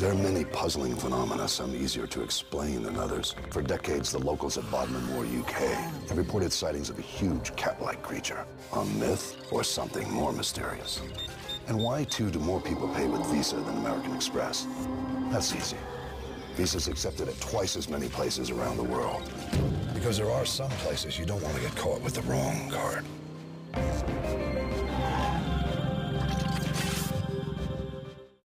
There are many puzzling phenomena, some easier to explain than others. For decades, the locals at Bodmin Moor, UK, have reported sightings of a huge cat-like creature. A myth or something more mysterious? And why, too, do more people pay with Visa than American Express? That's easy. Visa's accepted at twice as many places around the world. Because there are some places you don't want to get caught with the wrong card.